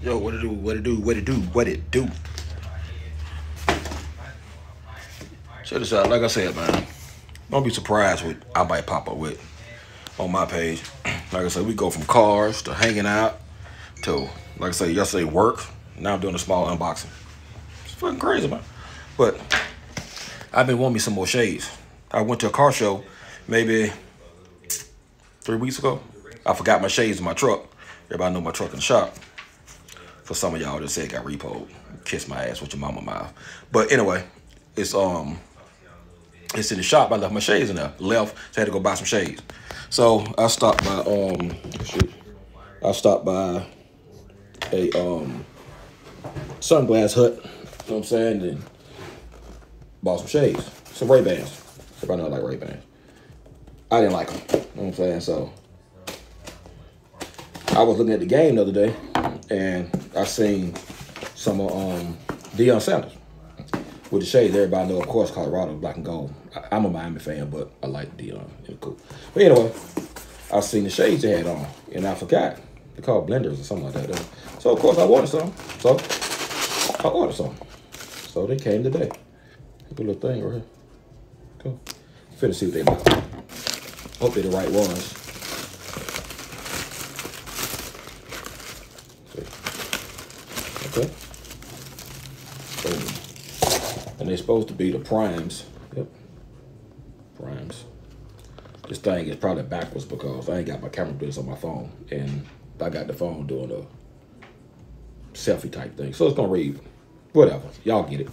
Yo, what it do? What it do? What it do? What it do? Check this out. Like I said, man, don't be surprised what I might pop up with on my page. Like I said, we go from cars to hanging out to, like I said, yesterday work. Now I'm doing a small unboxing. It's fucking crazy, man. But I've been wanting me some more shades. I went to a car show maybe three weeks ago. I forgot my shades in my truck. Everybody know my truck in the shop. For some of y'all that said it got repoed. Kiss my ass with your mama mouth. But anyway, it's um it's in the shop. I left my shades in there. Left, so I had to go buy some shades. So I stopped by um shoot. I stopped by a um sunglass hut, you know what I'm saying, and bought some shades. Some Ray Bans. Everybody know I like Ray Bans. I didn't like them. You know what I'm saying? So I was looking at the game the other day and I seen some of um Deion Sanders with the shades. Everybody know, of course, Colorado, black and gold. I, am a Miami fan, but I like Deion. It's cool. But anyway, I seen the shades they had on, and I forgot. They called blenders or something like that. So of course I wanted some. So I ordered some. So they came today. A little thing right here. Cool. Finna see what they like. Hope they're the right ones. Okay. Boom. And they're supposed to be the primes. Yep. Primes. This thing is probably backwards because I ain't got my camera bits on my phone. And I got the phone doing a selfie type thing. So it's gonna read whatever. Y'all get it.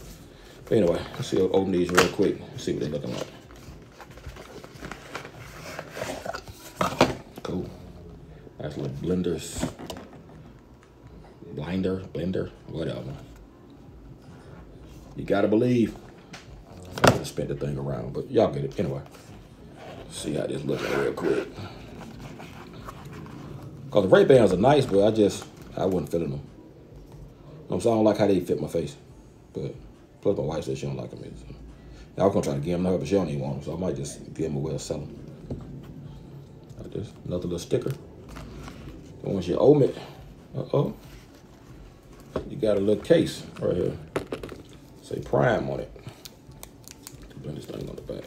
But anyway, let's see open these real quick. See what they're looking like. Cool. Nice little blenders. Blinder, blender, whatever. You gotta believe. I could have spent the thing around, but y'all get it. Anyway, see how this looks real quick. Cause the Ray Bans are nice, but I just I wasn't feeling them. I'm saying I don't like how they fit my face. But plus my wife said she don't like them either. So. I was gonna try to give them her, but she don't even want them, so I might just give them away or sell them. Like this, another little sticker. And once you open it, uh-oh, you got a little case right here. Say Prime on it. Bring this thing on the back.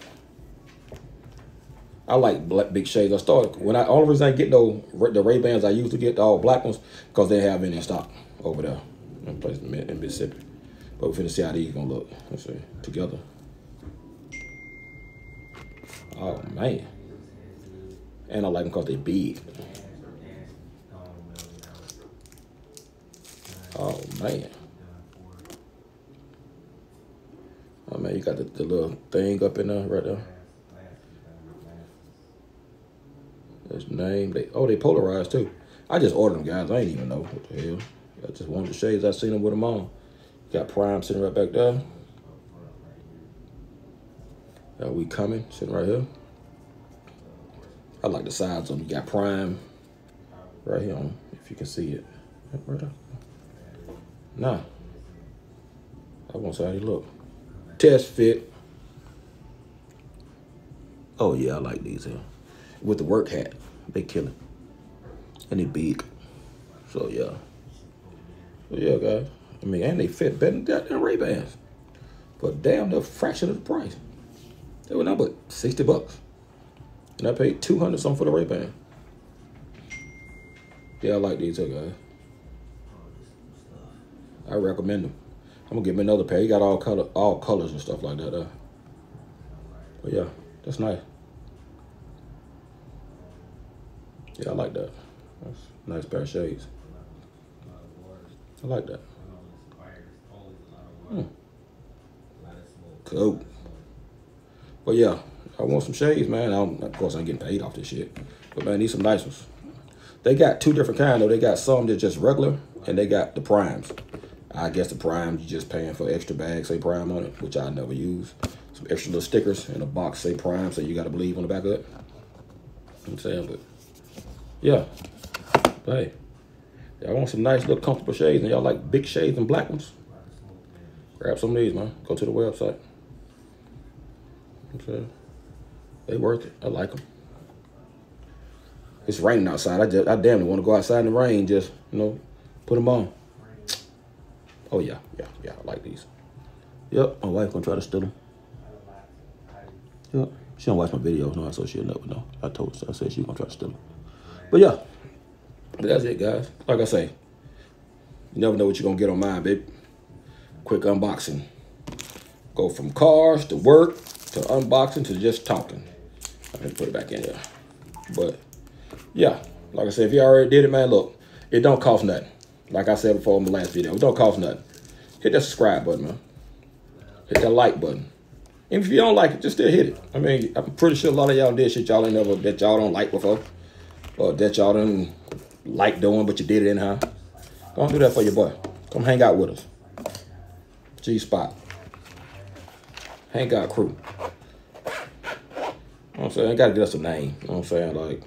I like black big shades. I started when I only reason I get those the Ray Bans I used to get the all black ones because they have any in stock over there in place in Mississippi. But we're finna see how these gonna look. Let's see together. Oh man, and I like them because they big. Oh man. Oh man, you got the, the little thing up in there right there. There's name. They oh they polarized too. I just ordered them guys. I ain't even know what the hell. I just wanted the shades. I seen them with them on. Got Prime sitting right back there. Got We Coming sitting right here. I like the sides on. You got Prime right here on, if you can see it. Right there. Nah. I want to see how they look. Test fit. Oh yeah, I like these here. With the work hat. They killing. And they big. So yeah. So yeah, guys. I mean, and they fit better than goddamn Ray-Bans. But damn, they're a fraction of the price. They were number 60 bucks. And I paid 200 something for the Ray-Ban. Yeah, I like these too, guys. I recommend them. I'm gonna give me another pair. He got all color, all colors and stuff like that. Uh. But yeah, that's nice. Yeah, I like that. That's nice pair of shades. I like that. Hmm. Cool. But yeah, I want some shades, man. I'm, of course, I'm getting paid off this shit. But man, I need some nice ones. They got two different kind though. They got some that's just regular, and they got the primes. I guess the primes you just paying for extra bags say prime on it, which I never use. Some extra little stickers in a box say prime, so you got to believe on the back of it. I'm saying, but yeah, but hey, y'all want some nice little comfortable shades, and y'all like big shades and black ones. Grab some of these, man. Go to the website. Okay. They worth it. I like them. It's raining outside. I just, I damn want to go outside in the rain. Just, you know, put them on. Oh yeah, yeah, yeah. I like these. Yep, my wife gonna try to steal them. Yep, she don't watch my videos no, so she'll never know. I told her, I said she gonna try to steal them. But yeah, but that's it, guys. Like I say, you never know what you're gonna get on mine, baby. Quick unboxing. Go from cars to work to unboxing to just talking. I can put it back in there. But yeah, like I said, if you already did it, man, look, it don't cost nothing. Like I said before in the last video, it don't cost nothing. Hit that subscribe button, man. Hit that like button. And if you don't like it, just still hit it. I mean, I'm pretty sure a lot of y'all did shit y'all ain't never that y'all don't like before. Or that y'all didn't like doing, but you did it anyhow. Don't do that for your boy. Come hang out with us. G Spot. Hang out crew. You know what I'm saying? I gotta get us a name. You know what I'm saying? Like,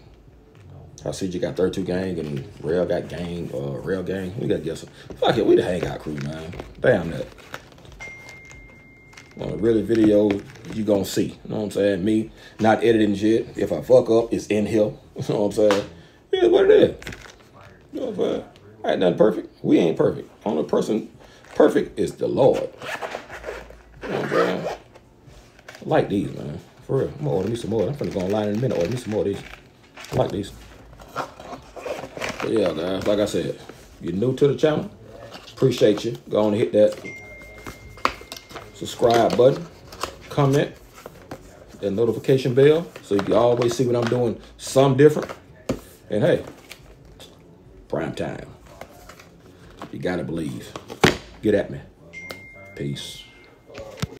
I see you got 32 gang and Rail got gang, uh, Rail gang. We get some. Fuck it, we the hangout crew, man. Damn that. On a really video, you gonna see. You know what I'm saying? Me not editing shit. If I fuck up, it's in here. You know what I'm saying? Yeah, what it is. You know what I'm saying? I ain't nothing perfect. We ain't perfect. Only person perfect is the Lord. You know what I'm saying? I like these, man. For real. I'm gonna order me some more. I'm gonna go online in a minute. Order me some more of these. I like these. But yeah, like I said, you're new to the channel. Appreciate you. Go on and hit that subscribe button, comment, that notification bell so you can always see when I'm doing something different. And hey, prime time. You gotta believe. Get at me. Peace.